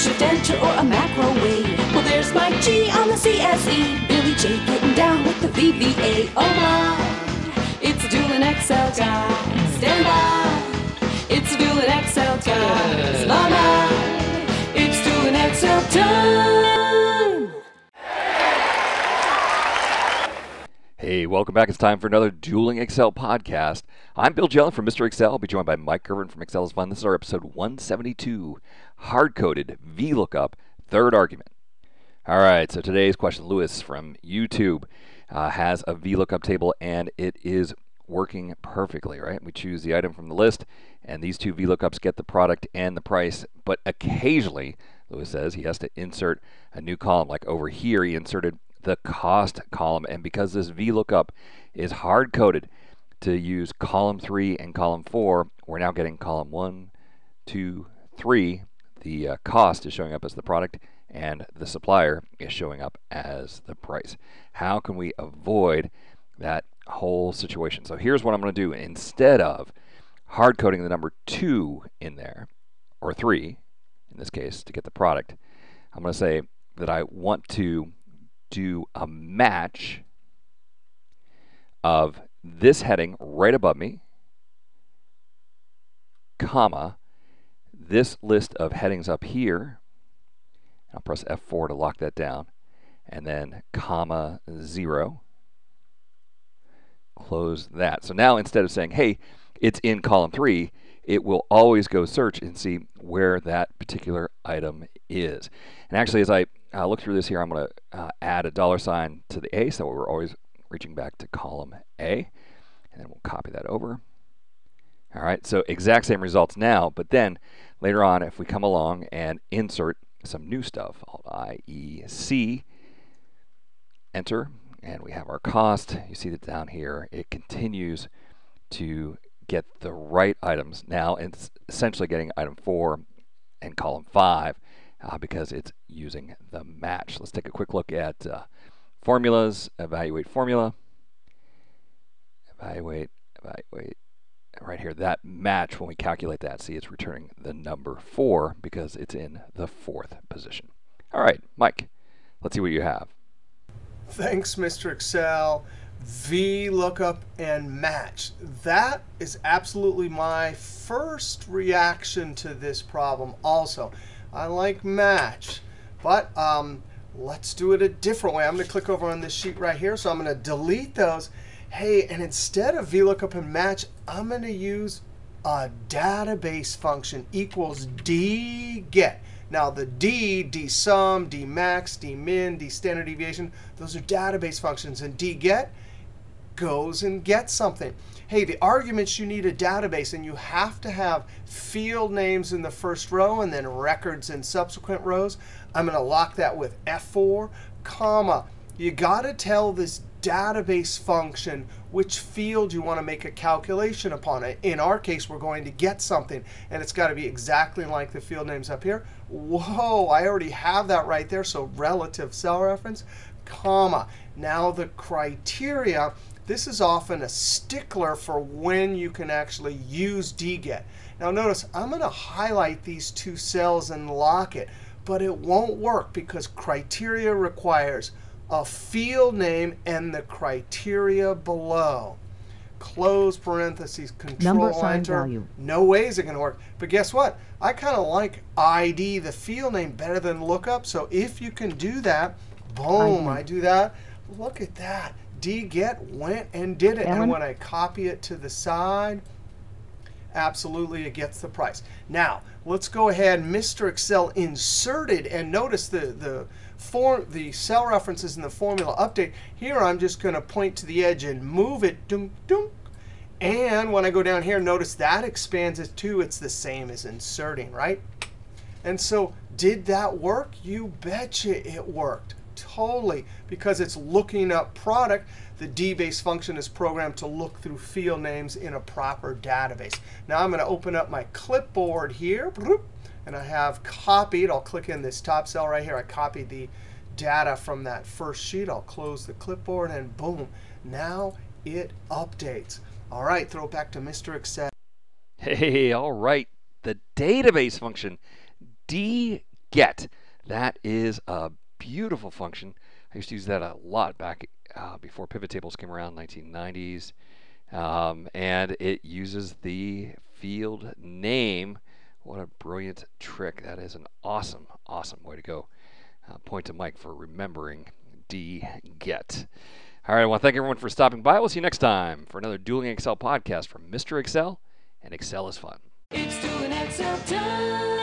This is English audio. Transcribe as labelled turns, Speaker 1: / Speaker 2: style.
Speaker 1: shift enter or a macro way. Well, there's my G on the CSE. Billy J getting down with the VBA. Oh my, it's a dueling Excel guy. Stand by, it's a dueling Excel time. My, it's dueling Excel time.
Speaker 2: Hey, welcome back. It's time for another Dueling Excel podcast. I'm Bill Jelen from Mr. Excel. I'll be joined by Mike Girvin from Excel is Fun. This is our episode 172 hard coded VLOOKUP third argument. All right, so today's question Lewis from YouTube uh, has a VLOOKUP table and it is working perfectly, right? We choose the item from the list and these two VLOOKUPs get the product and the price, but occasionally, Lewis says, he has to insert a new column. Like over here, he inserted the cost column. And because this VLOOKUP is hard coded to use column 3 and column 4, we're now getting column 1, 2, 3. The uh, cost is showing up as the product, and the supplier is showing up as the price. How can we avoid that whole situation? So here's what I'm going to do. Instead of hard coding the number 2 in there, or 3 in this case, to get the product, I'm going to say that I want to do a match of this heading right above me, comma, this list of headings up here. I'll press F4 to lock that down. And then comma 0. Close that. So now instead of saying, hey, it's in column 3, it will always go search and see where that particular item is. And actually, as I uh, look through this here, I'm going to uh, add a dollar sign to the A, so we're always reaching back to column A. And then we'll copy that over. All right, so exact same results now, but then later on, if we come along and insert some new stuff, IEC, enter, and we have our cost. You see that down here, it continues to get the right items. Now it's essentially getting item 4 and column 5 uh, because it's using the match. Let's take a quick look at uh, formulas, evaluate formula, evaluate, evaluate, right here, that match, when we calculate that, see it's returning the number 4 because it's in the fourth position. All right, Mike, let's see what you have.
Speaker 3: Thanks, Mr. Excel. VLOOKUP and match. That is absolutely my first reaction to this problem also. I like match. But um, let's do it a different way. I'm going to click over on this sheet right here. So I'm going to delete those. Hey, and instead of VLOOKUP and match, I'm going to use a database function equals dget. Now the d, dsum, dmax, dmin, dstandard deviation, those are database functions. And dget goes and gets something. Hey, the arguments you need a database, and you have to have field names in the first row and then records in subsequent rows. I'm going to lock that with F4, comma. You got to tell this database function which field you want to make a calculation upon. it. In our case, we're going to get something. And it's got to be exactly like the field names up here. Whoa, I already have that right there. So relative cell reference, comma. Now the criteria this is often a stickler for when you can actually use dget. Now notice, I'm going to highlight these two cells and lock it. But it won't work because criteria requires a field name and the criteria below. Close parentheses, control
Speaker 4: Number sign
Speaker 3: enter.
Speaker 4: value.
Speaker 3: No way is it going to work. But guess what? I kind of like ID, the field name, better than lookup. So if you can do that, boom,
Speaker 4: ID.
Speaker 3: I do that. Look at that dget went and did it.
Speaker 4: Ellen?
Speaker 3: And when I copy it to the side, absolutely it gets the price. Now, let's go ahead. Mr. Excel inserted, and notice the, the, form, the cell references in the formula update. Here, I'm just going to point to the edge and move it. Dum, dum. And when I go down here, notice that expands it too. It's the same as inserting, right? And so did that work? You betcha it worked. Totally. Because it's looking up product, the dbase function is programmed to look through field names in a proper database. Now I'm going to open up my clipboard here. And I have copied. I'll click in this top cell right here. I copied the data from that first sheet. I'll close the clipboard, and boom. Now it updates. All right, throw it back to Mr. Excel.
Speaker 2: Hey, all right. The database function, dget, get. That is a beautiful function. I used to use that a lot back uh, before pivot tables came around, 1990s. Um, and it uses the field name. What a brilliant trick. That is an awesome, awesome way to go. Uh, point to Mike for remembering D get. All right, I want to thank everyone for stopping by. We'll see you next time for another Dueling Excel podcast from Mr. Excel and Excel is Fun.
Speaker 1: It's Dueling Excel time.